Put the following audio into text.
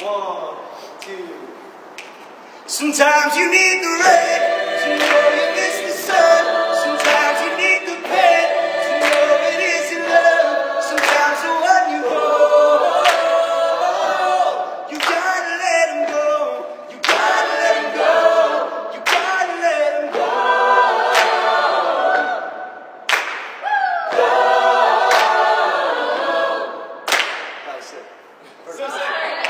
One, two. Sometimes you need the rain to know you miss the sun. Sometimes you need the pain to know it isn't love. Sometimes the one you hold, you gotta let him go. You gotta let him go. You gotta let him go. Go. That's it. Perfect. sorry.